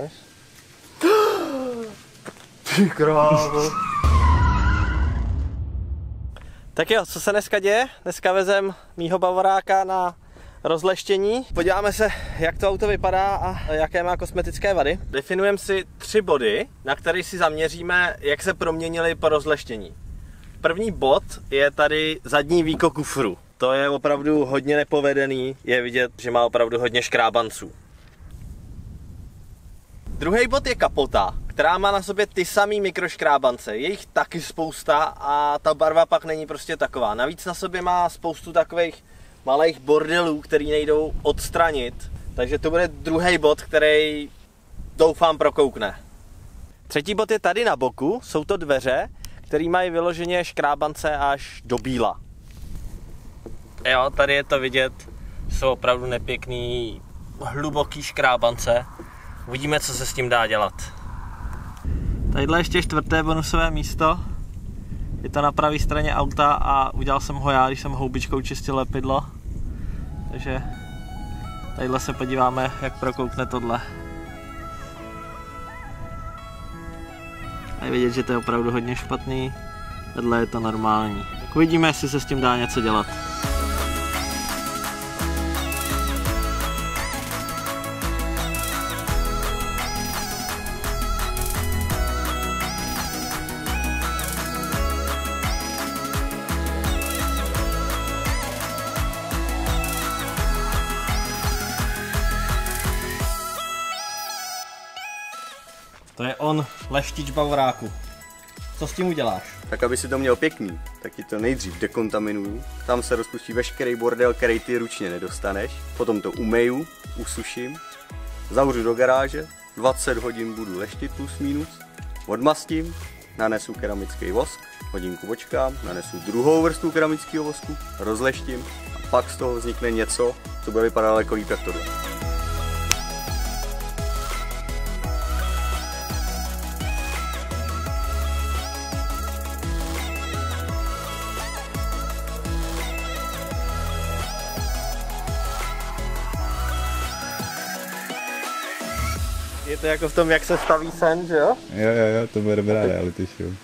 Ty krávo. Tak jo, co se dneska děje? Dneska vezem mýho bavoráka na rozleštění. Podíváme se, jak to auto vypadá a jaké má kosmetické vady. Definujeme si tři body, na které si zaměříme, jak se proměnily po rozleštění. První bod je tady zadní výko kufru. To je opravdu hodně nepovedený, je vidět, že má opravdu hodně škrábanců. Druhý bod je kapota, která má na sobě ty samý mikroškrábance. Je jich taky spousta a ta barva pak není prostě taková. Navíc na sobě má spoustu takových malých bordelů, který nejdou odstranit. Takže to bude druhý bod, který doufám prokoukne. Třetí bod je tady na boku, jsou to dveře, které mají vyloženě škrábance až do bíla. Jo, tady je to vidět, jsou opravdu nepěkný, hluboký škrábance. Uvidíme, co se s tím dá dělat. Tadyhle ještě čtvrté bonusové místo. Je to na pravé straně auta a udělal jsem ho já, když jsem houbičkou čistil lepidlo. Takže tadyhle se podíváme, jak prokoukne tohle. A je vidět, že to je opravdu hodně špatný. Vedle je to normální. Tak uvidíme, jestli se s tím dá něco dělat. To je on, leštič bavoráku. Co s tím uděláš? Tak aby si to měl pěkný, tak ti to nejdřív dekontaminuju. Tam se rozpustí veškerý bordel, který ty ručně nedostaneš. Potom to umeju, usuším, zavřu do garáže, 20 hodin budu leštit plus minus, odmastím, nanesu keramický vosk, hodinku počkám, nanesu druhou vrstvu keramického vosku, rozleštím a pak z toho vznikne něco, co bude vypadat jako líp jak tohle. Je to jako v tom, jak se staví sen, že jo? Jo, jo, jo, to bude dobrá reality show.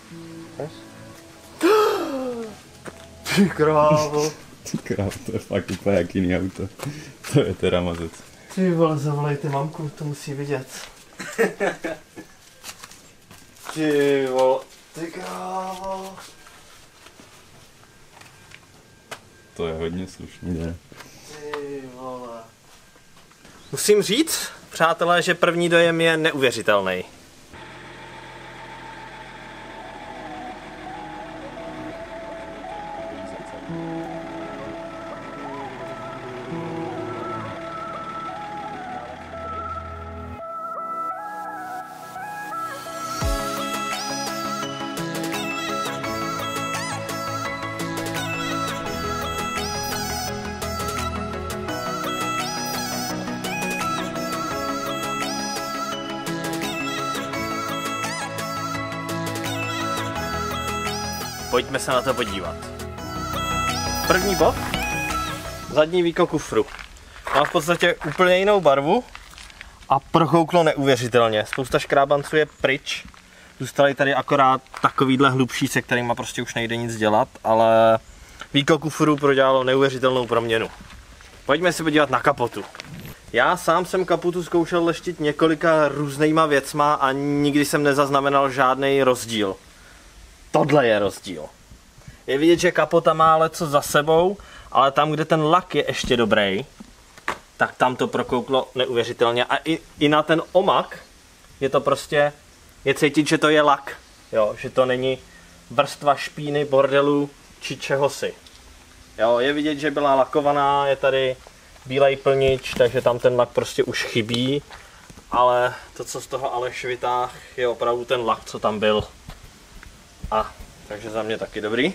Ty krávo. Ty král, to je fakt úplně jak jiný auto. To je teda mazec. Ty vole, zavolejte mamku, to musí vidět. Ty vole, ty krávo. To je hodně slušný, ne? Ty vole. Musím říct, přátelé, že první dojem je neuvěřitelný. Pojďme se na to podívat. První bod. Zadní výko kufru. Má v podstatě úplně jinou barvu a prochouklo neuvěřitelně. Spousta škrábanců je pryč. Zůstaly tady akorát takovýhle hlubší, se kterými prostě už nejde nic dělat, ale výko kufru prodělalo neuvěřitelnou proměnu. Pojďme se podívat na kapotu. Já sám jsem kaputu zkoušel leštit několika různýma věcma a nikdy jsem nezaznamenal žádný rozdíl. Tohle je rozdíl. Je vidět, že kapota má ale co za sebou, ale tam, kde ten lak je ještě dobrý, tak tam to prokouklo neuvěřitelně. A i, i na ten omak je to prostě, je cítit, že to je lak. Jo, že to není vrstva špíny, bordelu či čehosi. Jo, je vidět, že byla lakovaná, je tady bílej plnič, takže tam ten lak prostě už chybí. Ale to, co z toho Aleš vytáh, je opravdu ten lak, co tam byl. A, takže za mě taky dobrý.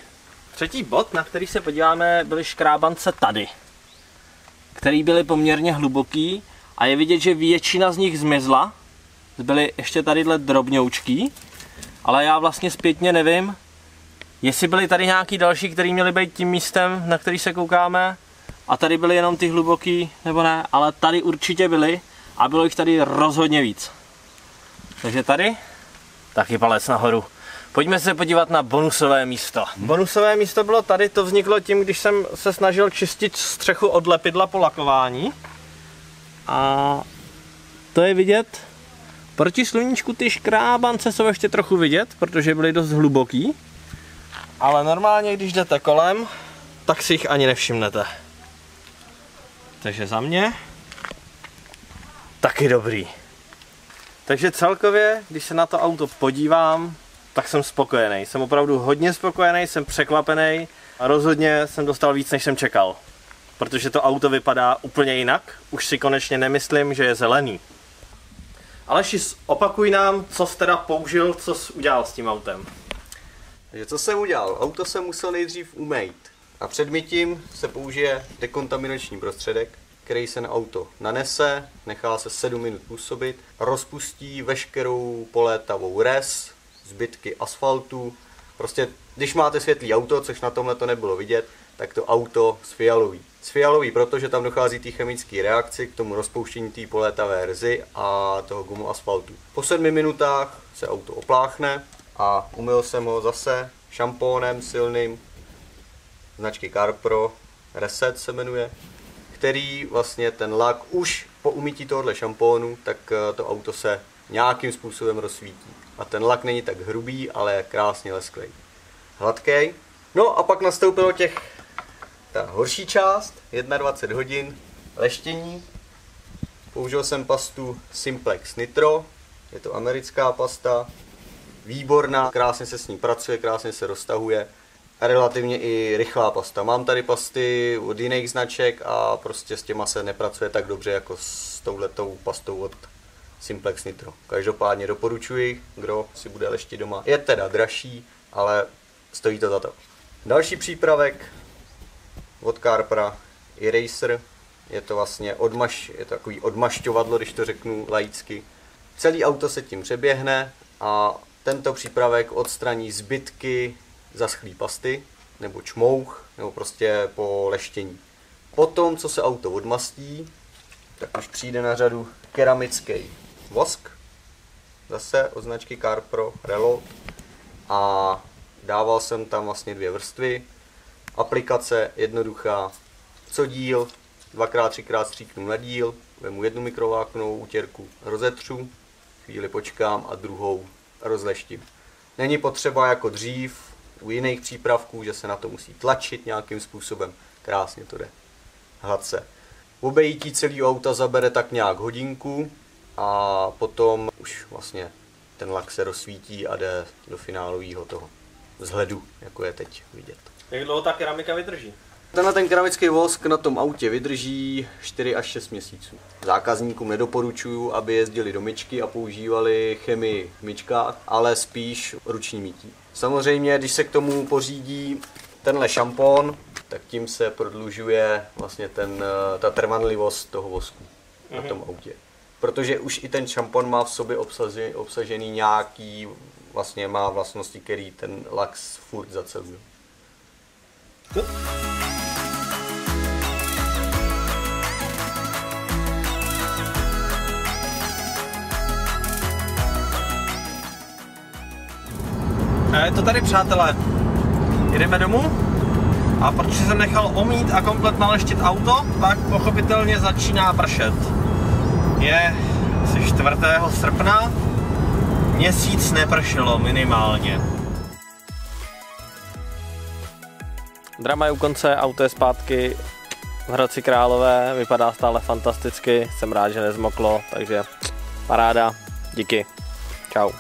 Třetí bod, na který se podíváme, byly škrábance tady. Který byly poměrně hluboký a je vidět, že většina z nich zmizla. Byly ještě tadyhle drobňoučký, ale já vlastně zpětně nevím, jestli byly tady nějaký další, který měly být tím místem, na který se koukáme a tady byly jenom ty hluboký, nebo ne, ale tady určitě byly a bylo jich tady rozhodně víc. Takže tady taky palec nahoru. Pojďme se podívat na bonusové místo. Bonusové místo bylo tady, to vzniklo tím, když jsem se snažil čistit střechu od lepidla po lakování. A to je vidět. Proti sluníčku ty škrábance jsou ještě trochu vidět, protože byly dost hluboký. Ale normálně, když jdete kolem, tak si jich ani nevšimnete. Takže za mě taky dobrý. Takže celkově, když se na to auto podívám, tak jsem spokojený. Jsem opravdu hodně spokojený, jsem překvapený a rozhodně jsem dostal víc, než jsem čekal. Protože to auto vypadá úplně jinak. Už si konečně nemyslím, že je zelený. Aleši, opakuj nám, co jsi teda použil, co jsi udělal s tím autem. Takže co jsem udělal? Auto jsem musel nejdřív umýt. A před mytím se použije dekontaminační prostředek, který se na auto nanese, nechá se 7 minut působit, rozpustí veškerou polétavou res, zbytky asfaltu. Prostě, když máte světlý auto, což na tomhle to nebylo vidět, tak to auto sfialový. Sfialový, protože tam dochází té chemické reakci k tomu rozpouštění té polétavé rzy a toho gumu asfaltu. Po sedmi minutách se auto opláchne a umyl jsem ho zase šampónem silným značky CarPro, Reset se jmenuje, který vlastně ten lak už po umytí tohohle šampónu, tak eh, to auto se nějakým způsobem rozsvítí. A ten lak není tak hrubý, ale krásně lesklej. Hladký. No a pak nastoupilo těch ta horší část, 21 hodin leštění. Použil jsem pastu Simplex Nitro, je to americká pasta, výborná, krásně se s ní pracuje, krásně se roztahuje a relativně i rychlá pasta. Mám tady pasty od jiných značek a prostě s těma se nepracuje tak dobře jako s touhletou pastou od Simplex Nitro. Každopádně doporučuji, kdo si bude leštit doma. Je teda dražší, ale stojí to za to. Další přípravek od Carpra Eraser. Je to vlastně odmaš, je to takový odmašťovadlo, když to řeknu laicky. Celý auto se tím přeběhne a tento přípravek odstraní zbytky zaschlý pasty, nebo čmouch, nebo prostě po leštění. Potom, co se auto odmastí, tak už přijde na řadu keramický vosk, zase od značky CarPro Reload a dával jsem tam vlastně dvě vrstvy, aplikace jednoduchá, co díl, dvakrát, třikrát stříknu na díl, vemu jednu mikrováknovou útěrku, rozetřu, chvíli počkám a druhou rozleštím. Není potřeba jako dřív u jiných přípravků, že se na to musí tlačit nějakým způsobem. Krásně to jde. Hladce. Obejítí celý auta zabere tak nějak hodinku a potom už vlastně ten lak se rozsvítí a jde do finálového toho vzhledu, jako je teď vidět. Jak dlouho ta keramika vydrží? Tenhle ten keramický vosk na tom autě vydrží 4 až 6 měsíců. Zákazníkům nedoporučuju, aby jezdili do myčky a používali chemii v myčkách, ale spíš ruční mítí. Samozřejmě, když se k tomu pořídí tenhle šampon, tak tím se prodlužuje vlastně ten, ta trvanlivost toho vosku mm-hmm. na tom autě. Protože už i ten šampon má v sobě obsažený, obsažený nějaký, vlastně má vlastnosti, který ten lax furt zaceluje. A je to tady, přátelé. Jedeme domů a protože jsem nechal omít a komplet naleštit auto, tak pochopitelně začíná pršet. Je asi 4. srpna, měsíc nepršelo minimálně. Drama je u konce, auto je zpátky v Hradci Králové, vypadá stále fantasticky, jsem rád, že nezmoklo, takže paráda, díky, čau.